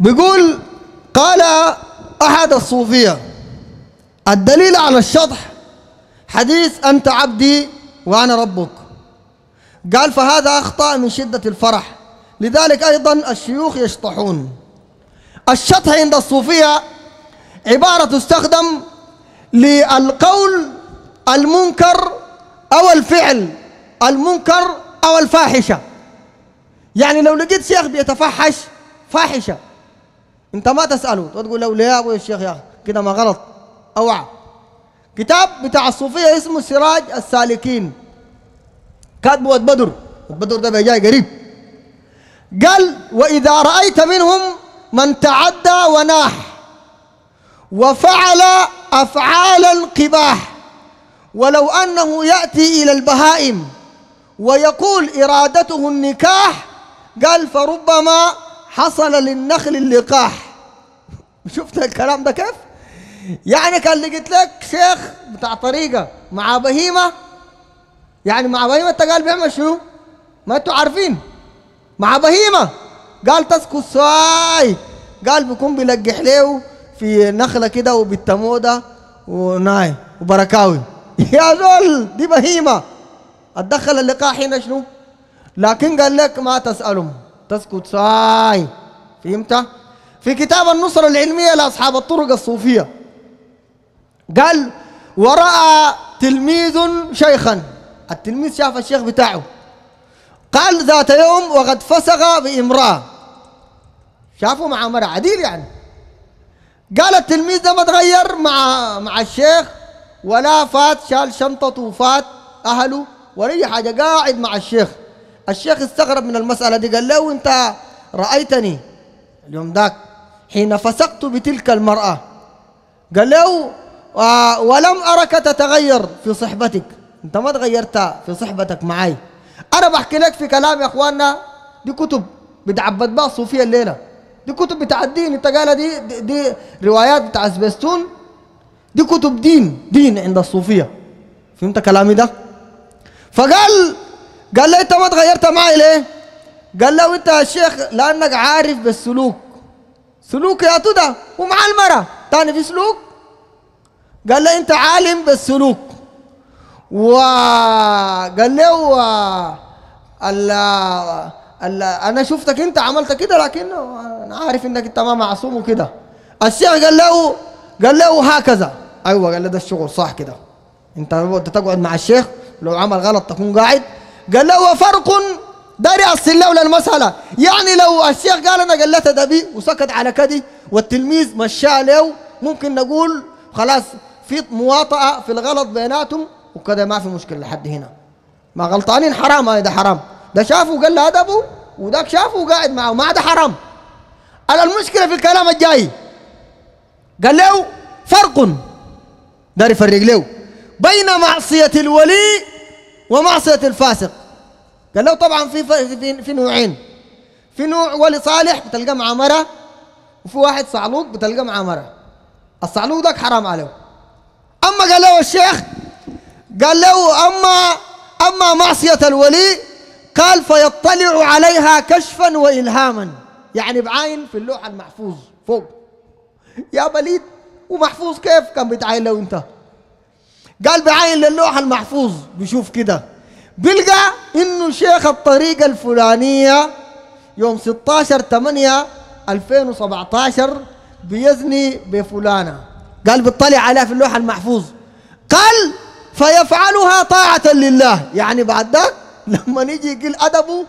بيقول قال أحد الصوفية الدليل على الشطح حديث أنت عبدي وأنا ربك. قال فهذا أخطأ من شدة الفرح لذلك أيضا الشيوخ يشطحون. الشطح عند الصوفية عبارة تستخدم للقول المنكر أو الفعل المنكر أو الفاحشة. يعني لو لقيت شيخ بيتفحش فاحشة. انت ما تسأله تقول له ليه يا أبوي الشيخ يا أخي؟ كده ما غلط. أوعى. كتاب بتاع الصوفية اسمه سراج السالكين. كاتبه بدر. بدر ده بيجاي قريب. قال وإذا رأيت منهم من تعدى وناح وفعل أفعال القباح ولو أنه يأتي إلى البهائم ويقول إرادته النكاح قال فربما حصل للنخل اللقاح. شفت الكلام ده كيف؟ يعني كان لقيت لك شيخ بتاع طريقة مع بهيمة. يعني مع بهيمة انت قال بيعمل شنو؟ ما أنتوا عارفين. مع بهيمة. قال تسكت سواي قال بيكون بيلقح له في نخلة كده وبالتمودة وناي وبركاوي. يا زول دي بهيمة. اتدخل اللقاح هنا شنو؟ لكن قال لك ما تسألهم. تسكت ساي. فهمت؟ في كتاب النصرة العلمية لأصحاب الطرق الصوفية. قال ورأى تلميذ شيخا. التلميذ شاف الشيخ بتاعه. قال ذات يوم وقد فسغ بامرأة. شافه مع مرأة عديل يعني. قال التلميذ ده ما تغير مع مع الشيخ ولا فات شال شنطته وفات أهله ولا أي حاجة قاعد مع الشيخ. الشيخ استغرب من المسألة دي قال له أنت رأيتني اليوم ذاك. حين فسقت بتلك المرأة. قال له آه ولم أرك تتغير في صحبتك. أنت ما تغيرت في صحبتك معي أنا بحكي لك في كلام يا أخواننا دي كتب بتعبد بها الصوفية الليلة. دي كتب بتاع الدين أنت قال دي, دي, دي روايات بتاع سبيستون دي كتب دين دين عند الصوفية. فهمت كلامي ده؟ فقال قال له أنت ما تغيرت معي ليه؟ قال له أنت يا شيخ لأنك عارف بالسلوك. سلوك يا تدا ومع المرأة. تاني في سلوك؟ قال له أنت عالم بالسلوك. وقال له ال ال أنا شفتك أنت عملت كده لكن أنا عارف إنك أنت ما معصوم وكده. الشيخ قال له قال له هكذا. أيوه قال له ده الشغل صح كده. أنت تقعد مع الشيخ لو عمل غلط تكون قاعد. قال له وفرق داري أصل له للمسألة يعني لو الشيخ قال أنا قلت أدبي وسكت على كدي والتلميذ مشى له ممكن نقول خلاص في مواطأة في الغلط بيناتهم وكذا ما في مشكلة لحد هنا. ما غلطانين حرام هذا حرام. ده شافه قال له أدبه وذاك شافه وقاعد معه ما ده حرام. المشكلة في الكلام الجاي. قال له فرق. دار يفرق له بين معصية الولي ومعصية الفاسق. قال له طبعا في في, في نوعين. في نوع ولي صالح بتلقى مع مرة وفي واحد صعلوك بتلقى مع مرة. الصعلوك ذاك حرام عليه. أما قال له الشيخ قال له أما أما معصية الولي قال فيطلع عليها كشفا وإلهاما. يعني بعاين في اللوح المحفوظ فوق. يا بليد ومحفوظ كيف كان بيتعاين له أنت؟ قال بعاين للوح المحفوظ. بيشوف كده. بيلقى إنه شيخ الطريقة الفلانية يوم 16 8 2017 بيزني بفلانة. قال بيطلع عليها في اللوح المحفوظ. قال فيفعلها طاعة لله. يعني بعد ذاك لما نيجي يقل أدبه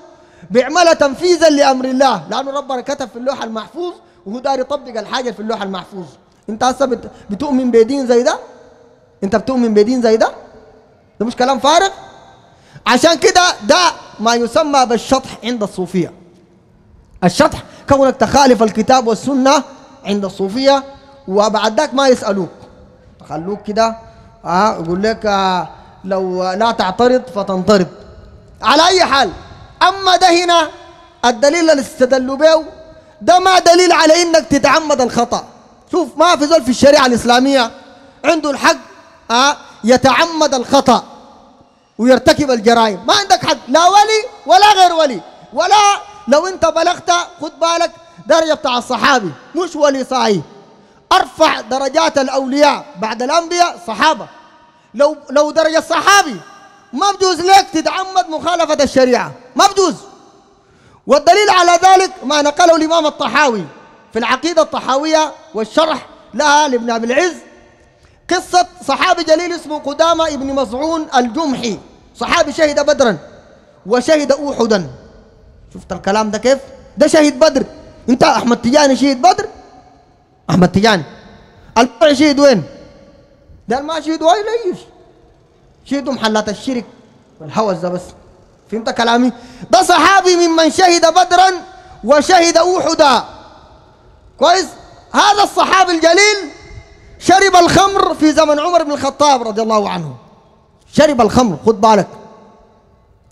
بيعملها تنفيذا لأمر الله. لأنه ربنا كتب في اللوح المحفوظ وهو داير يطبق الحاجة في اللوح المحفوظ. أنت هسه بت... بتؤمن بدين زي ده؟ أنت بتؤمن بدين زي ده؟ ده مش كلام فارغ؟ عشان كده ده ما يسمى بالشطح عند الصوفية. الشطح كونك تخالف الكتاب والسنة عند الصوفية وبعد ذاك ما يسألوك. خلوك كده آه يقول لك آه لو لا تعترض فتنطرد. على أي حال أما ده هنا الدليل اللي استدلوا به ده ما دليل على إنك تتعمد الخطأ. شوف ما في زول في الشريعة الإسلامية عنده الحق آه يتعمد الخطأ. ويرتكب الجرائم. ما عندك حق. لا ولي ولا غير ولي. ولا لو انت بلغت خد بالك درجة بتاع الصحابي. مش ولي صحيح. أرفع درجات الأولياء بعد الأنبياء صحابة. لو لو درجة الصحابي ما بجوز لك تتعمد مخالفة الشريعة. ما بجوز. والدليل على ذلك ما نقله الإمام الطحاوي في العقيدة الطحاوية والشرح لها لابن أبي العز. قصة صحابي جليل اسمه قدامة ابن مزعون الجمحي. صحابي شهد بدرا وشهد أوحدا. شفت الكلام ده كيف؟ ده شهيد بدر. انت أحمد تجاني شهيد بدر؟ أحمد تجاني البرع شهيد وين؟ ده ما شهدوا أي ليش؟ شهدوا محلات الشرك والهوس ده بس. فهمت كلامي؟ ده صحابي ممن شهد بدرا وشهد أوحدا. كويس؟ هذا الصحابي الجليل شرب الخمر في زمن عمر بن الخطاب رضي الله عنه. شرب الخمر خد بالك.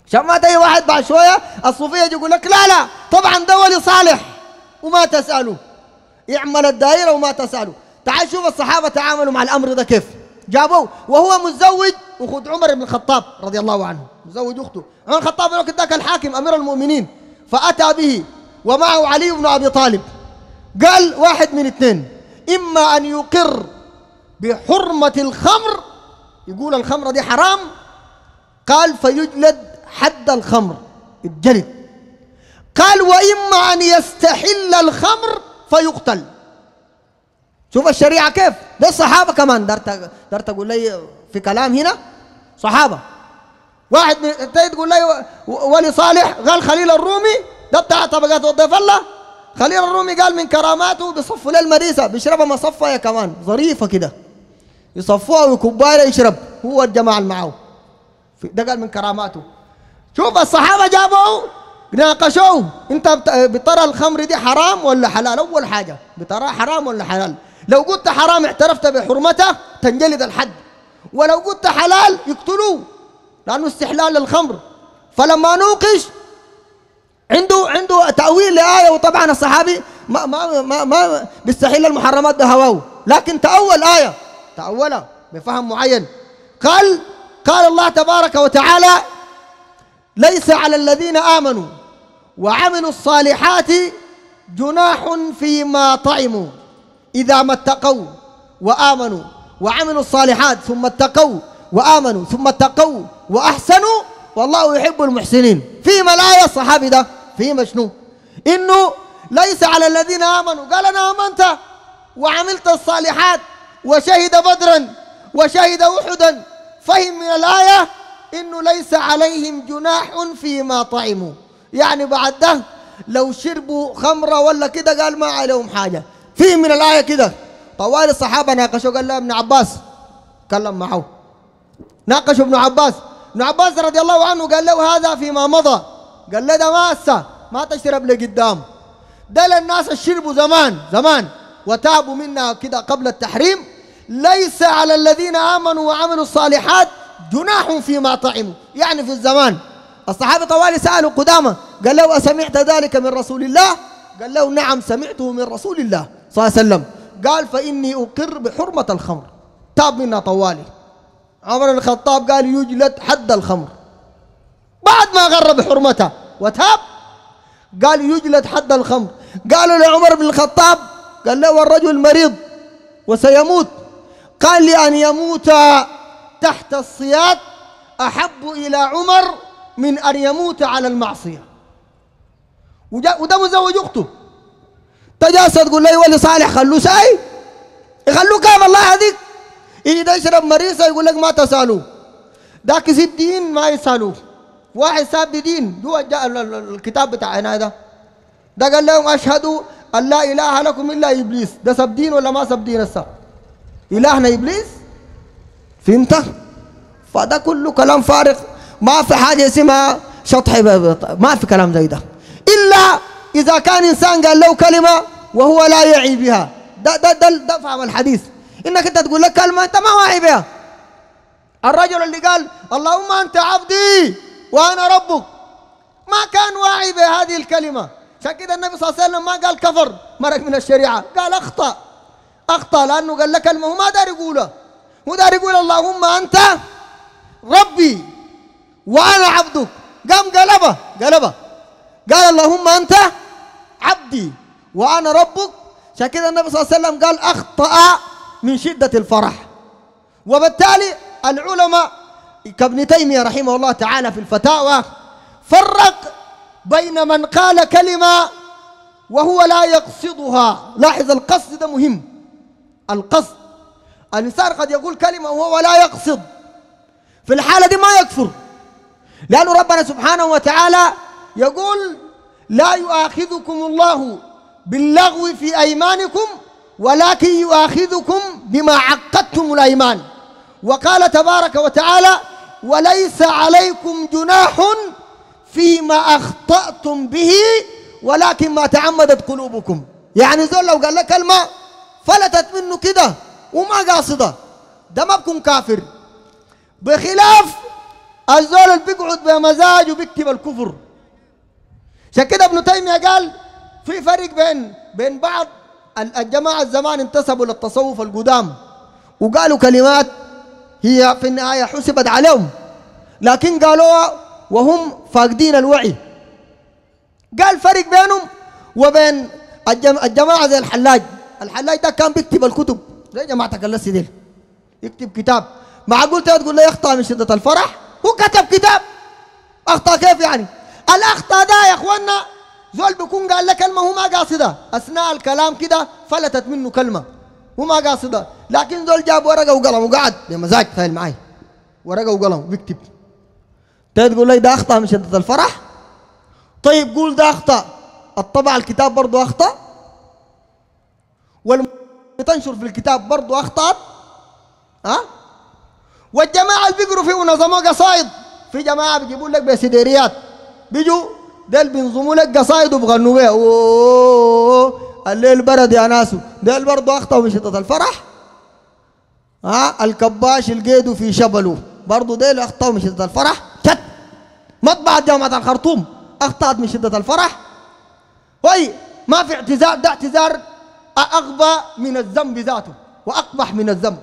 عشان ما تجي واحد بعد شوية؟ الصوفية يجي يقول لك لا لا طبعا ده ولي صالح. وما تساله يعمل الدائرة وما تساله تعال شوف الصحابة تعاملوا مع الأمر ده كيف. جابوه وهو متزوج اخت عمر بن الخطاب رضي الله عنه. متزوج أخته. عمر الخطاب الوقت ذاك الحاكم أمير المؤمنين. فأتى به ومعه علي بن أبي طالب. قال واحد من اثنين إما أن يقر بحرمة الخمر يقول الخمر دي حرام؟ قال فيجلد حد الخمر الجلد. قال وإما أن يستحل الخمر فيقتل. شوف الشريعة كيف؟ ده الصحابة كمان. دارت دارت تقول لي في كلام هنا صحابة. واحد تقول لي ولي صالح قال خليل الرومي؟ ده بتاع طبقات وضيف الله. خليل الرومي قال من كراماته بيصفوا له المريسه بيشربها مصفيه كمان. ظريفة كده. يصفوها وكوبايه يشرب هو الجماعة اللي معه. ده قال من كراماته. شوف الصحابة جابوا ناقشوه. انت بترى الخمر دي حرام ولا حلال؟ أول حاجة بترى حرام ولا حلال؟ لو قلت حرام اعترفت بحرمته تنجلد الحد. ولو قلت حلال يقتلوه. لأنه استحلال للخمر. فلما نوقش عنده عنده تأويل لآية وطبعا الصحابي ما ما ما, ما بيستحل المحرمات بهواه لكن تأول آية. تاولها بفهم معين. قال قال الله تبارك وتعالى ليس على الذين آمنوا وعملوا الصالحات جناح فيما طعموا إذا ما اتقوا وآمنوا وعملوا الصالحات ثم اتقوا وآمنوا ثم اتقوا وأحسنوا والله يحب المحسنين. فيما الآية الصحابي ده فيما شنو؟ إنه ليس على الذين آمنوا. قال أنا آمنت وعملت الصالحات وشهد بدرا وشهد أحدا فهم من الآية إنه ليس عليهم جناح فيما طعموا. يعني بعد ده لو شربوا خمرة ولا كده قال ما عليهم حاجة. في من الآية كده. طوال الصحابة ناقشوا قال له ابن عباس كلم معه. ناقشوا ابن عباس. ابن عباس رضي الله عنه قال له هذا فيما مضى. قال له ده ما هسه ما تشرب لقدام ده للناس الشربوا زمان زمان. وتابوا منا كده قبل التحريم. ليس على الذين آمنوا وعملوا الصالحات جناح فيما طعموا. يعني في الزمان الصحابة طوال سألوا قدامة قال له أسمعت ذلك من رسول الله؟ قال له نعم سمعته من رسول الله صلى الله عليه وسلم. قال فإني أقر بحرمة الخمر. تاب منا طوالي. عمر الخطاب قال يجلد حد الخمر. بعد ما غر بحرمته وتاب قال يجلد حد الخمر. قالوا لعمر بن الخطاب قال له الرجل مريض وسيموت. قال لأن يموت تحت الصياد أحب إلى عمر من أن يموت على المعصية. وده مزوج أخته. تجاسد تقول لي ولي صالح خلوه ساي؟ يخلوه كام الله هذيك إذا يشرب مريسة يقول لك ما تسألوه. ذاك يسيب دين ما يسألوه. واحد ساب بدين. هو الكتاب بتاعنا هذا ده. قال لهم أشهد أن لا إله لكم إلا إبليس. ده سب دين ولا ما سب دين السب إلهنا إبليس؟ فهمت فده كله كلام فارغ. ما في حاجة اسمها شطح ما في كلام زي ده. إلا إذا كان إنسان قال له كلمة وهو لا يعي بها. ده ده ده, ده فهم الحديث. إنك أنت تقول لك كلمة أنت ما واعي بها. الرجل اللي قال اللهم أنت عبدي وأنا ربك ما كان واعي بهذه الكلمة. عشان كده النبي صلى الله عليه وسلم ما قال كفر مرق من الشريعة قال أخطأ. أخطأ لأنه قال لك كلمة وما دار يقولها هو دار يقول اللهم أنت ربي وأنا عبدك. قام قلبه قلبه. قال اللهم أنت عبدي وأنا ربك. عشان كده النبي صلى الله عليه وسلم قال أخطأ من شدة الفرح. وبالتالي العلماء كابن تيمية رحمه الله تعالى في الفتاوى فرق بين من قال كلمة وهو لا يقصدها. لاحظ القصد ده مهم. القصد. الإنسان قد يقول كلمة وهو لا يقصد. في الحالة دي ما يكفر. لأن ربنا سبحانه وتعالى يقول لا يؤاخذكم الله باللغو في أيمانكم ولكن يؤاخذكم بما عقدتم الأيمان. وقال تبارك وتعالى وليس عليكم جناح فيما أخطأتم به ولكن ما تعمدت قلوبكم. يعني زول لو قال لك كلمة فلتت منه كده وما قاصده. ده ما بكون كافر. بخلاف الزول اللي بيقعد بمزاج وبيكتب الكفر. عشان كده ابن تيمية قال في فرق بين بين بعض الجماعة الزمان انتسبوا للتصوف القدام وقالوا كلمات هي في النهاية حسبت عليهم. لكن قالوها وهم فاقدين الوعي. قال فرق بينهم وبين الجماعة زي الحلاج. الحلاج ده كان بيكتب الكتب. زي جماعتك اللسي ديل يكتب كتاب. معقول تقول له يخطأ من شدة الفرح؟ هو كتب كتاب. أخطأ كيف يعني؟ الأخطاء ده يا إخوانا زول بيكون قال لك كلمة هو ما قاصدها. أثناء الكلام كده فلتت منه كلمة. هو ما قاصدها. لكن زول جاب ورقة وقلم وقعد. بمزاج تخيل معي ورقة وقلم بيكتب. تقول لي ده أخطأ من شدة الفرح؟ طيب قول ده أخطأ. الطبع الكتاب برضه أخطأ؟ والتنشر في الكتاب برضه أخطأت ها؟ والجماعة اللي بيقروا فيه ونظموا قصايد. في جماعة بيجيبوا لك بسديريات بيجوا ديل بينظموا لك قصايد وبغنوا بيها. الليل برد يا ناسو. ديل برضه أخطأوا من شدة الفرح. ها؟ الكباش القيدو في شبله برضه ديل أخطأوا من شدة الفرح. شت مطبعة جامعة الخرطوم. أخطأت من شدة الفرح. وي ما في اعتذار. ده اعتذار أغبى من الذنب ذاته وأقبح من الذنب.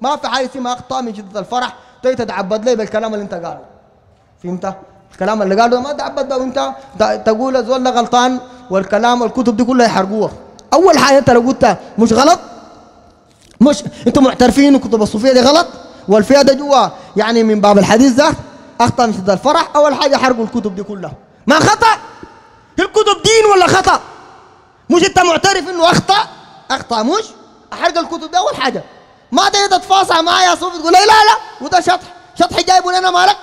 ما في حاجة اسمها أخطاء من شدة الفرح. تيجي تتعبد لي بالكلام اللي أنت قاله؟ فهمت؟ الكلام اللي قاله ما تعبد به وأنت تقول الزول غلطان والكلام والكتب دي كلها يحرقوها. أول حاجة أنت لو قلت مش غلط مش أنتم معترفين كتب الصوفية دي غلط والفئة ده جوا يعني من باب الحديث ده أخطأ من شدة الفرح. أول حاجة حرقوا الكتب دي كلها. ما خطأ؟ الكتب دين ولا خطأ؟ مش انت معترف انه أخطأ؟ مش أحرق الكتب ده أول حاجة. ما تجي تتفاصع معايا يا صوفي تقول لا لا لا وده شطح. شطح جايبه لنا مالك؟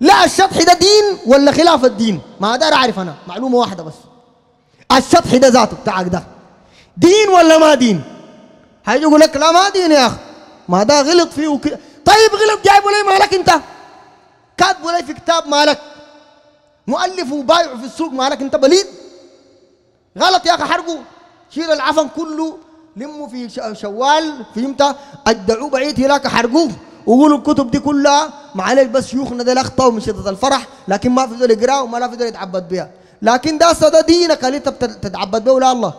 لا الشطح ده دين ولا خلاف الدين؟ ما دار اعرف أنا معلومة واحدة بس. الشطح ده ذاته بتاعك ده. دين ولا ما دين؟ هيجي يقول لك لا ما دين يا أخي. ما ده غلط فيه وكده طيب غلط جايبه لي مالك أنت؟ كاتبه لي في كتاب مالك. مؤلف وبايع في السوق مالك أنت بليد؟ غلط يا أخي حرقه. شيل العفن كله لموا في شوال فهمت؟ ادعوه بعيد هناك حرقوه. وقولوا الكتب دي كلها ما عليك بس شيوخنا دي اخطاوا من شده الفرح لكن ما في ذول يقرا وما في ذول يتعبد بها لكن ده ده دينك اللي انت بتتعبد به ولا الله.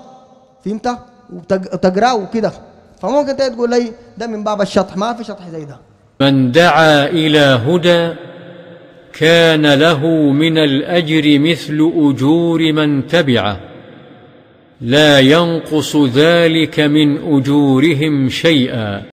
فهمت؟ وتقراه وكده. فممكن انت تقول لي ده من باب الشطح ما في شطح زي ده. من دعا إلى هدى كان له من الأجر مثل أجور من تبعه. لا ينقص ذلك من أجورهم شيئا.